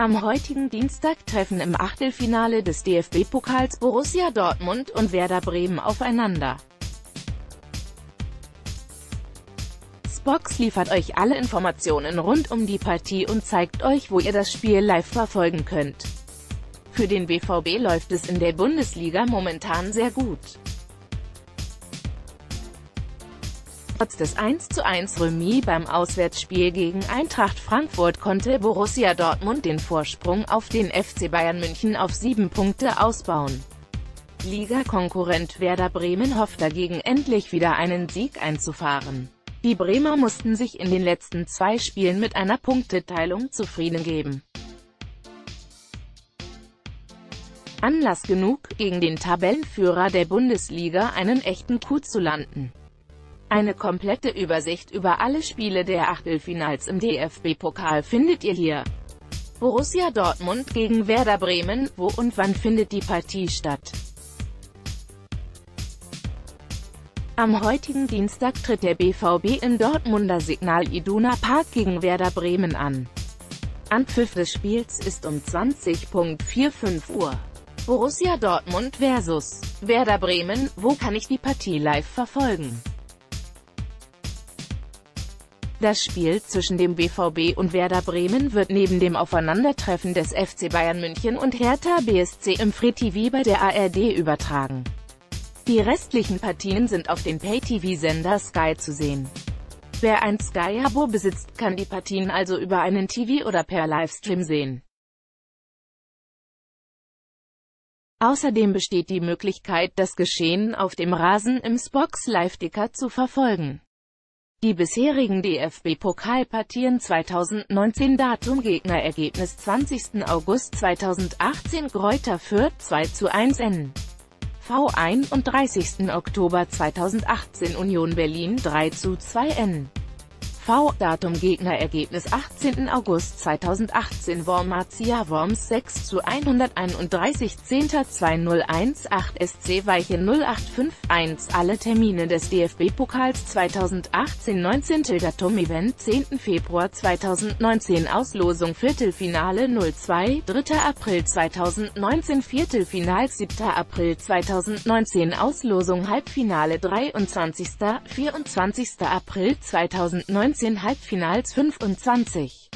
Am heutigen Dienstag treffen im Achtelfinale des DFB-Pokals Borussia Dortmund und Werder Bremen aufeinander. Spox liefert euch alle Informationen rund um die Partie und zeigt euch, wo ihr das Spiel live verfolgen könnt. Für den BVB läuft es in der Bundesliga momentan sehr gut. Trotz des 1:1 Remis beim Auswärtsspiel gegen Eintracht Frankfurt konnte Borussia Dortmund den Vorsprung auf den FC Bayern München auf sieben Punkte ausbauen. Liga-Konkurrent Werder Bremen hofft dagegen endlich wieder einen Sieg einzufahren. Die Bremer mussten sich in den letzten zwei Spielen mit einer Punkteteilung zufrieden geben. Anlass genug, gegen den Tabellenführer der Bundesliga einen echten Coup zu landen. Eine komplette Übersicht über alle Spiele der Achtelfinals im DFB-Pokal findet ihr hier. Borussia Dortmund gegen Werder Bremen, wo und wann findet die Partie statt? Am heutigen Dienstag tritt der BVB im Dortmunder Signal Iduna Park gegen Werder Bremen an. Anpfiff des Spiels ist um 20.45 Uhr. Borussia Dortmund vs. Werder Bremen, wo kann ich die Partie live verfolgen? Das Spiel zwischen dem BVB und Werder Bremen wird neben dem Aufeinandertreffen des FC Bayern München und Hertha BSC im Free TV bei der ARD übertragen. Die restlichen Partien sind auf dem Pay-TV-Sender Sky zu sehen. Wer ein Sky-Abo besitzt, kann die Partien also über einen TV oder per Livestream sehen. Außerdem besteht die Möglichkeit, das Geschehen auf dem Rasen im Spox Live-Ticker zu verfolgen. Die bisherigen DFB-Pokalpartien 2019 Datum Gegnerergebnis 20. August 2018 Greuther Fürth 2 zu 1 N. V 31. Oktober 2018 Union Berlin 3 zu 2 N. TV, Datum Gegnerergebnis 18. August 2018 Wormatia Worms 6 zu 131 10. 2018 SC Weiche 0851 Alle Termine des DFB-Pokals 2018 19. Datum Event 10. Februar 2019 Auslosung Viertelfinale 02 3. April 2019 Viertelfinal 7. April 2019 Auslosung Halbfinale 23. 24. April 2019 2019 Halbfinals 25.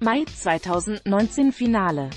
Mai 2019 Finale